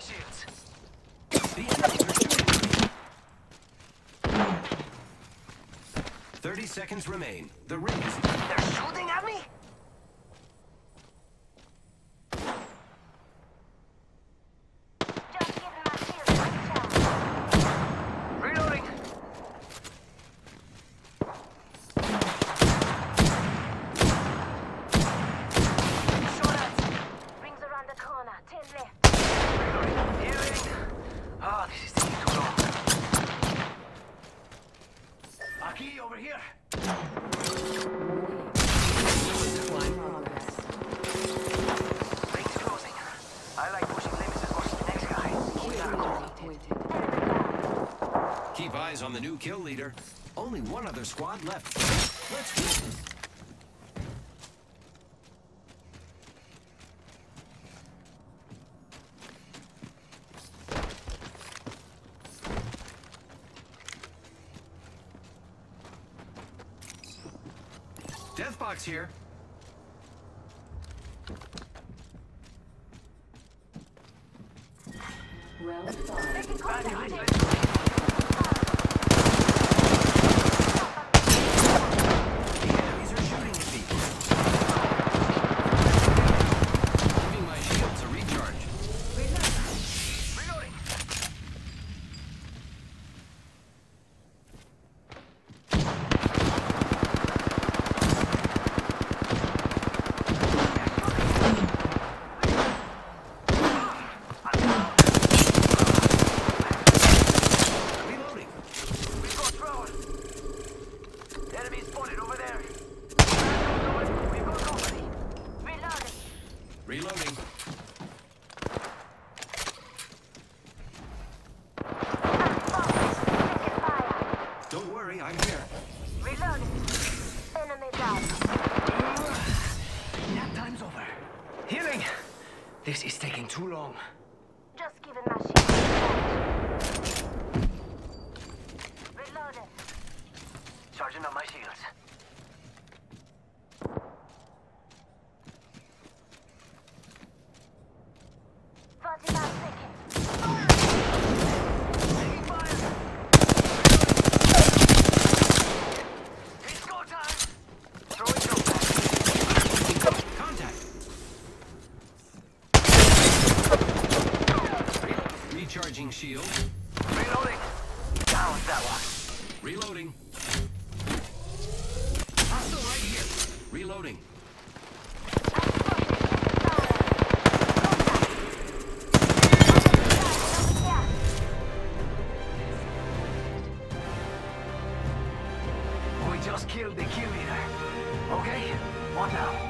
shields. The enemies are. Thirty seconds remain. The ring is They're shooting at me? Just give my shield a shot. Reloading. Shot at. Rings around the corner. Ten left. Reloading. Healing. Ah, this is taking too long. Aki, over here. I like pushing limits as much as the next guy. We gotta go. Keep eyes on the new kill leader. Only one other squad left. Let's Deathbox here. Round five. Making Bad contact. behind you. The enemies are shooting at me. Giving my shields a recharge. Reloading. Reloading. We've got drone. Enemy spotted over there. We've got company. Reloading. Reloading. Don't worry, I'm here. Reloading. Enemy down. Nap time's over. Healing. This is taking too long. Just giving my Recharging shield. Reloading. Down that one. Reloading. Hostile right here. Reloading. We just killed the kill leader. Okay, what now?